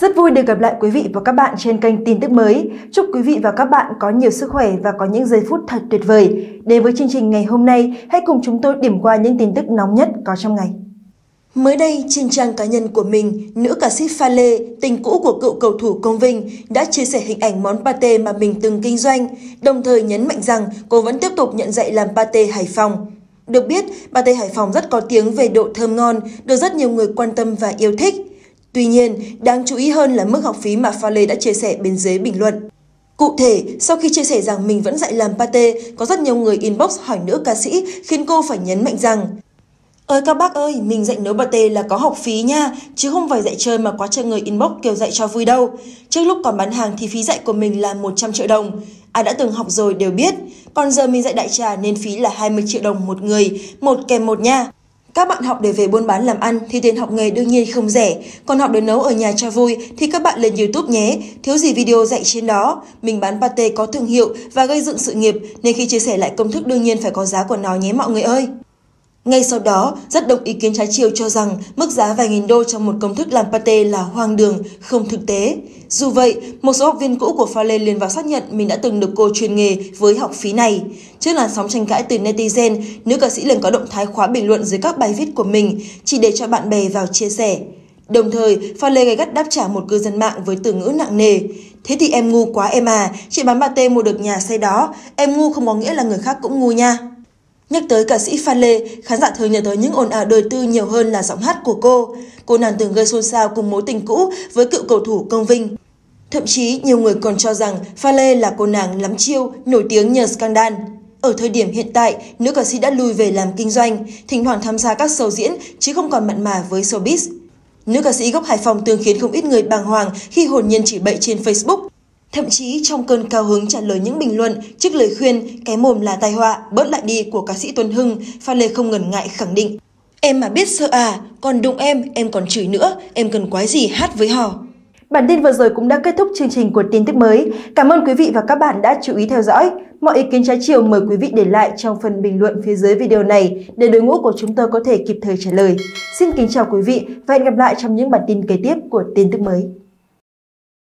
Rất vui được gặp lại quý vị và các bạn trên kênh tin tức mới. Chúc quý vị và các bạn có nhiều sức khỏe và có những giây phút thật tuyệt vời. Đến với chương trình ngày hôm nay, hãy cùng chúng tôi điểm qua những tin tức nóng nhất có trong ngày. Mới đây, trên trang cá nhân của mình, nữ ca sĩ Pha Lê, tình cũ của cựu cầu thủ Công Vinh, đã chia sẻ hình ảnh món pate mà mình từng kinh doanh, đồng thời nhấn mạnh rằng cô vẫn tiếp tục nhận dạy làm pate Hải Phòng. Được biết, pate Hải Phòng rất có tiếng về độ thơm ngon, được rất nhiều người quan tâm và yêu thích. Tuy nhiên, đáng chú ý hơn là mức học phí mà Pha Lê đã chia sẻ bên dưới bình luận. Cụ thể, sau khi chia sẻ rằng mình vẫn dạy làm pate, có rất nhiều người inbox hỏi nữ ca sĩ khiến cô phải nhấn mạnh rằng Ơi các bác ơi, mình dạy nấu pate là có học phí nha, chứ không phải dạy chơi mà quá trời người inbox kêu dạy cho vui đâu. Trước lúc còn bán hàng thì phí dạy của mình là 100 triệu đồng. Ai đã từng học rồi đều biết, còn giờ mình dạy đại trà nên phí là 20 triệu đồng một người, một kèm một nha. Các bạn học để về buôn bán làm ăn thì tiền học nghề đương nhiên không rẻ, còn học để nấu ở nhà cho vui thì các bạn lên YouTube nhé, thiếu gì video dạy trên đó. Mình bán pate có thương hiệu và gây dựng sự nghiệp nên khi chia sẻ lại công thức đương nhiên phải có giá của nó nhé mọi người ơi. Ngay sau đó, rất đông ý kiến trái chiều cho rằng mức giá vài nghìn đô trong một công thức làm pate là hoang đường, không thực tế. Dù vậy, một số học viên cũ của Pha Lê liền vào xác nhận mình đã từng được cô truyền nghề với học phí này. Trước làn sóng tranh cãi từ netizen, nữ ca sĩ liền có động thái khóa bình luận dưới các bài viết của mình chỉ để cho bạn bè vào chia sẻ. Đồng thời, Pha Lê gay gắt đáp trả một cư dân mạng với từ ngữ nặng nề. Thế thì em ngu quá em à, chị bán pate mua được nhà xe đó, em ngu không có nghĩa là người khác cũng ngu nha. Nhắc tới ca sĩ Phan Lê, khán giả thường nhớ tới những ồn ào đời tư nhiều hơn là giọng hát của cô. Cô nàng từng gây xôn xao cùng mối tình cũ với cựu cầu thủ Công Vinh. Thậm chí, nhiều người còn cho rằng Phan Lê là cô nàng lắm chiêu, nổi tiếng nhờ scandal. Ở thời điểm hiện tại, nữ ca sĩ đã lùi về làm kinh doanh, thỉnh thoảng tham gia các show diễn chứ không còn mặn mà với showbiz. Nữ ca sĩ gốc Hải Phòng từng khiến không ít người bàng hoàng khi hồn nhiên chỉ bậy trên Facebook. Thậm chí trong cơn cao hứng trả lời những bình luận trước lời khuyên cái mồm là tai họa, bớt lại đi của ca sĩ Tuấn Hưng, Phan Lê không ngần ngại khẳng định. Em mà biết sợ à, còn đụng em, em còn chửi nữa, em cần quái gì hát với họ. Bản tin vừa rồi cũng đã kết thúc chương trình của tin tức mới. Cảm ơn quý vị và các bạn đã chú ý theo dõi. Mọi ý kiến trái chiều mời quý vị để lại trong phần bình luận phía dưới video này để đội ngũ của chúng tôi có thể kịp thời trả lời. Xin kính chào quý vị và hẹn gặp lại trong những bản tin kế tiếp của tin tức mới.